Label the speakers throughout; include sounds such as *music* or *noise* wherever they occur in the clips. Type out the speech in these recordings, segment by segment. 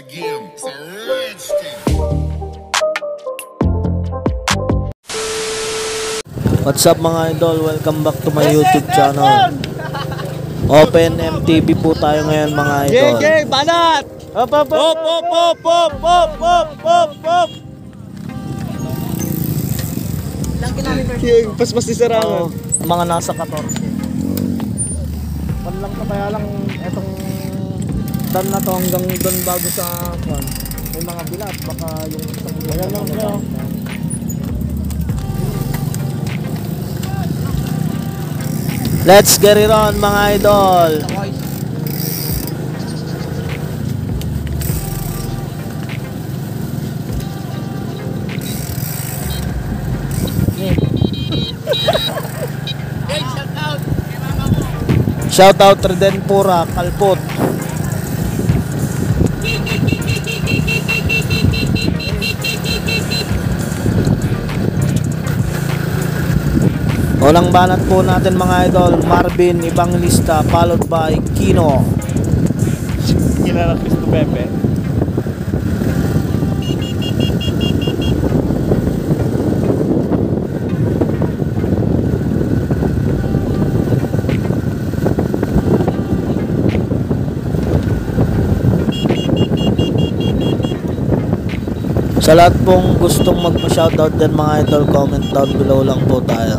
Speaker 1: again. It's a.
Speaker 2: What's up mga idol? Welcome back to my YouTube channel. *laughs* Open MTV po tayo ngayon mga idol.
Speaker 3: banat! Hop, hop, hop, hop, hop, hop, hop, hop, hop, hop. King, paspas ni Sarangan.
Speaker 2: Mga nasa 14. Pan lang kaya lang etong dan na to hanggang doon bago sa kwan. May mga bilat baka yung isang
Speaker 3: Ayan lang, ayan.
Speaker 2: Let's get it on mga idol. *laughs* Shout out Reden Pura, Kalpot. Unang banat po natin mga idol, Marvin Evangelista followed by Kino.
Speaker 3: Kilala Cristo Pepe.
Speaker 2: Sa lahat pong gustong magpa-shoutout din mga idol, comment down below lang po tayo.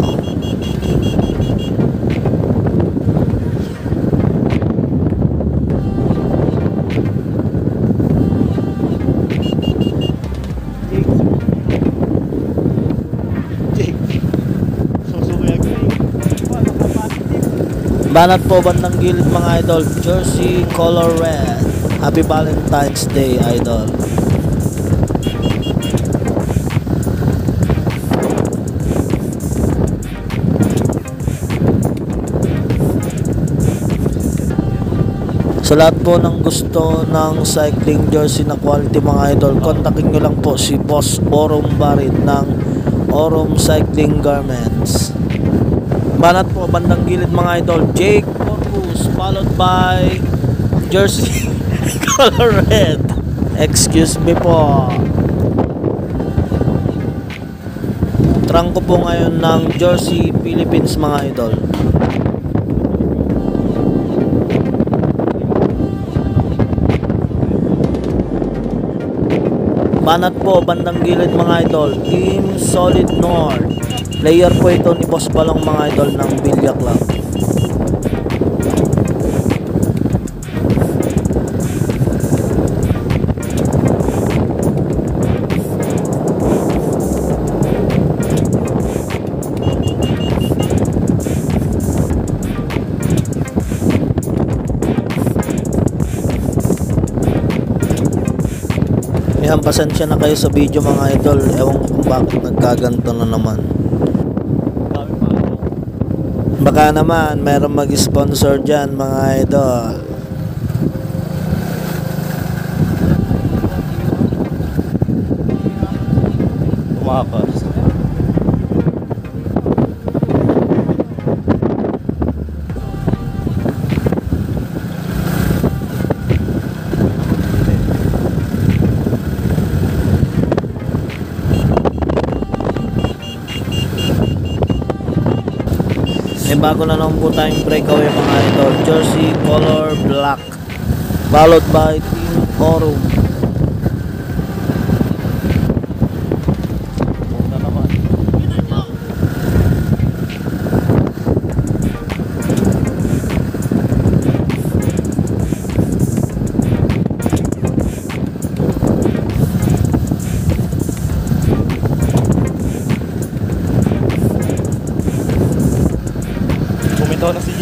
Speaker 2: Banat po bandang gilid mga idol, Jersey Color Red. Happy Valentine's Day idol. Sa lahat po ng gusto ng cycling jersey na quality mga idol, kontakin nyo lang po si Boss Orom Barit ng Orom Cycling Garments. Banat po, bandang gilid mga idol, Jake Corpus, followed by Jersey *laughs* Color Red. Excuse me po. Trangko po ngayon ng Jersey Philippines mga idol. Banat po, bandang gilid mga idol, Team Solid North. Player po ito ni Boss Balong mga idol ng Bilya Club. Yan, pasensya na kayo sa video mga idol. Ewan ko kung bakit nagkaganto na naman. Baka naman, meron mag-sponsor dyan mga idol.
Speaker 3: Tumakas.
Speaker 2: May bago na naman po tayong breakaway mga idol. Jersey color black. Followed by Team Orum.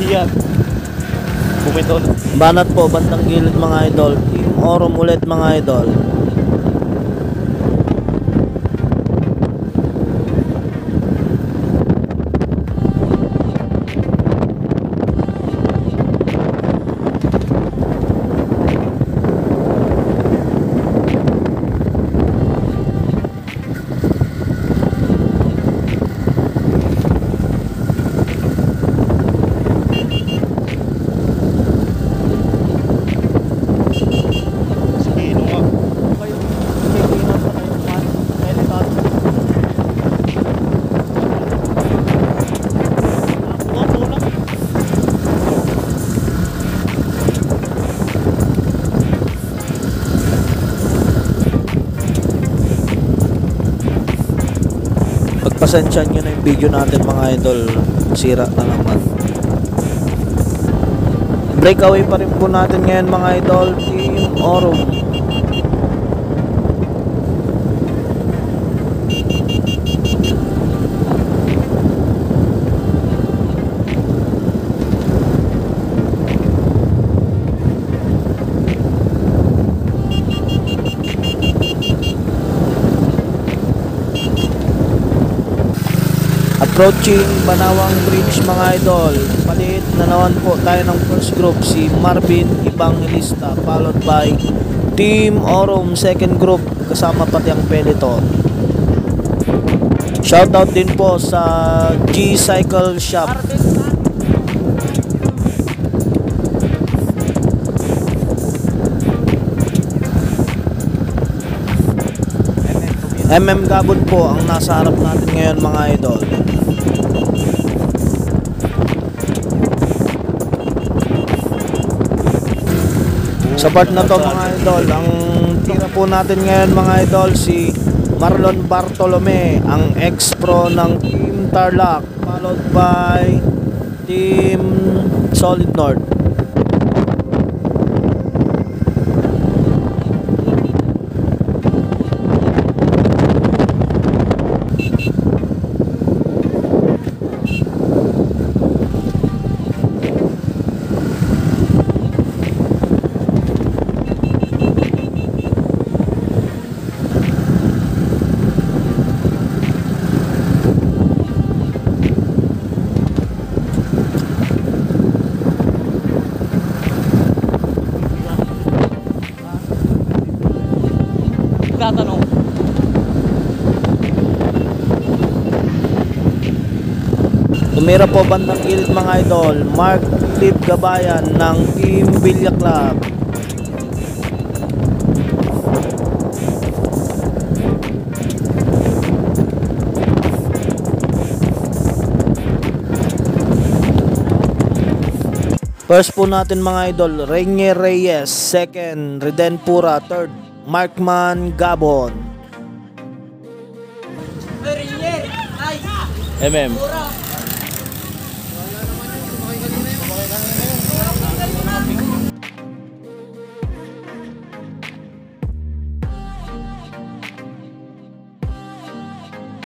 Speaker 3: Yan. Bumitol.
Speaker 2: Banat po, bandang gilid mga idol. Team Orom ulit mga idol. Pagpasensya nyo na yung video natin mga idol. Sira na naman. Breakaway pa rin po natin ngayon mga idol. Team Orum. Approaching Banawang Bridge mga idol. Palit na naman po tayo ng first group si Marvin Evangelista followed by Team Orum second group kasama pati ang peloton. Shoutout din po sa G-Cycle Shop. MM Gabon po ang nasa harap natin ngayon mga idol. Sa part na to mga idol, ang tira po natin ngayon mga idol si Marlon Bartolome, ang ex-pro ng Team Tarlac, followed by Team Solid North. Tumira po bandang gilid mga idol, Mark Philip Gabayan ng Team Villa Club. First po natin mga idol, Reinier Reyes. Second, Reden Pura. Third, Markman Gabon.
Speaker 3: MM.